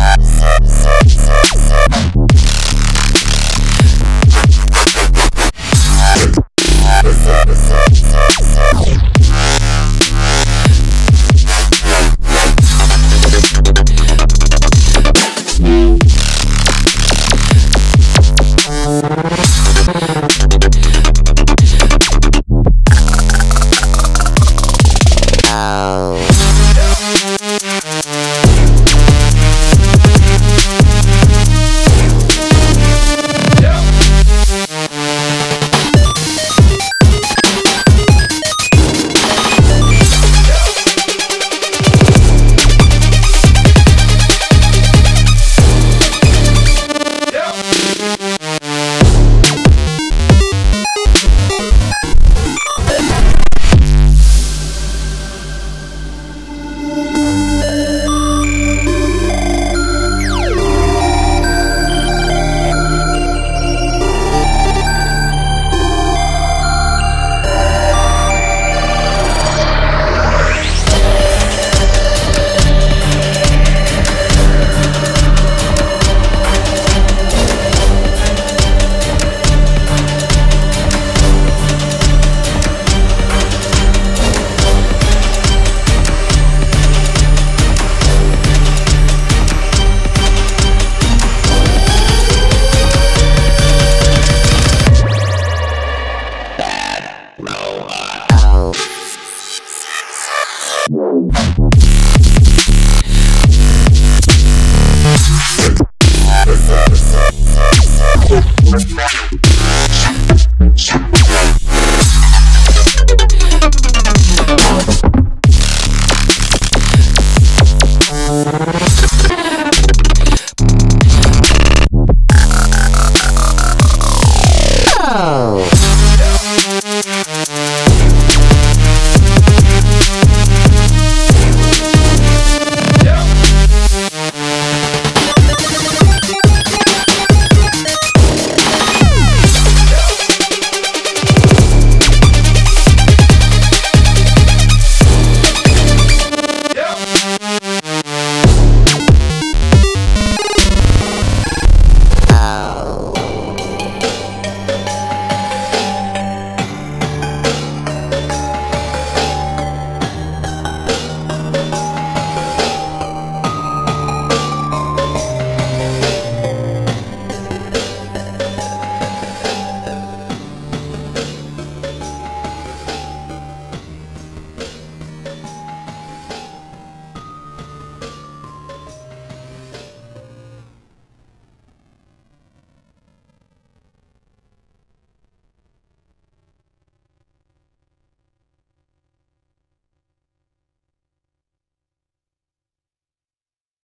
Yes.